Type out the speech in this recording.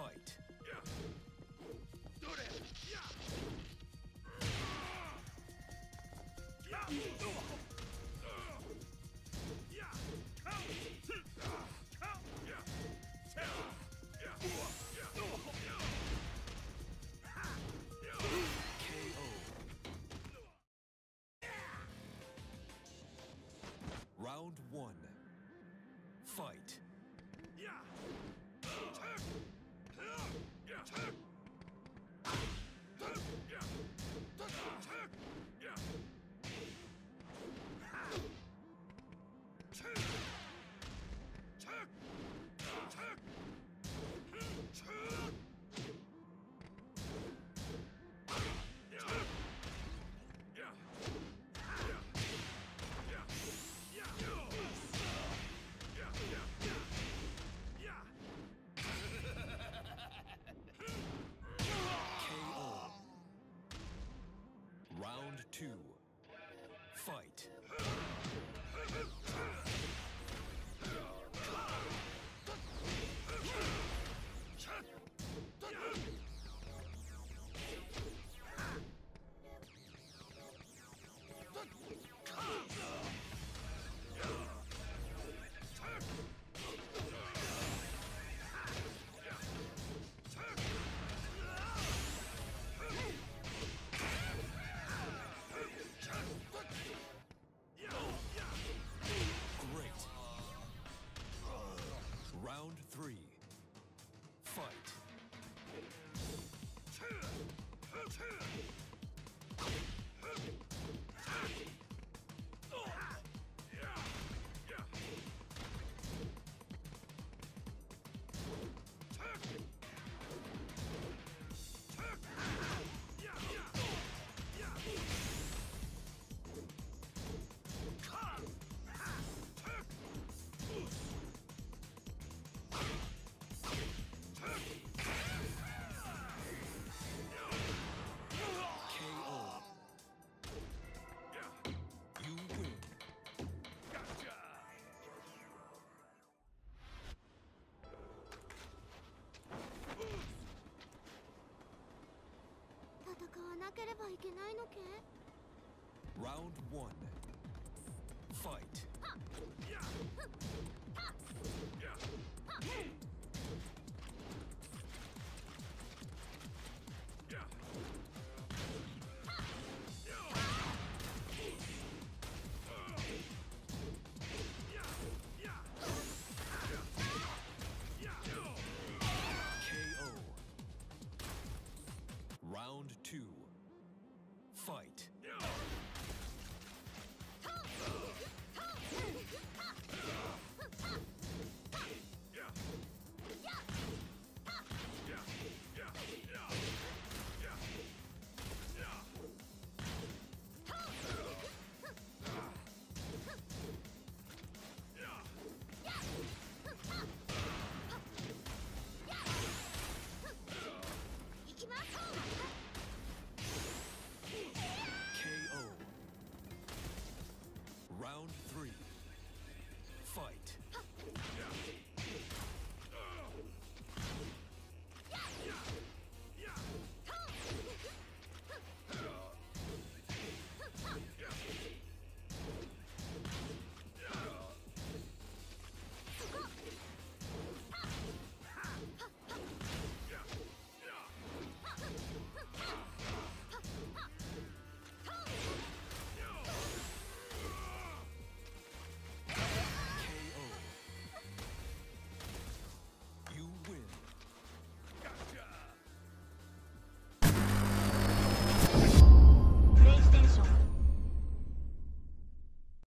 fight. Round one. Fight. Fight. ければいけないのけ Round one. Fight.